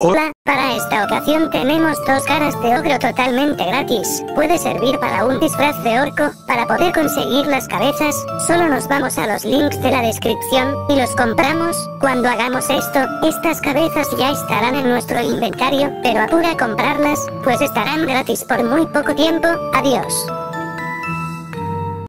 Hola, para esta ocasión tenemos dos caras de ogro totalmente gratis. Puede servir para un disfraz de orco. Para poder conseguir las cabezas, solo nos vamos a los links de la descripción y los compramos. Cuando hagamos esto, estas cabezas ya estarán en nuestro inventario, pero apura a comprarlas, pues estarán gratis por muy poco tiempo. Adiós.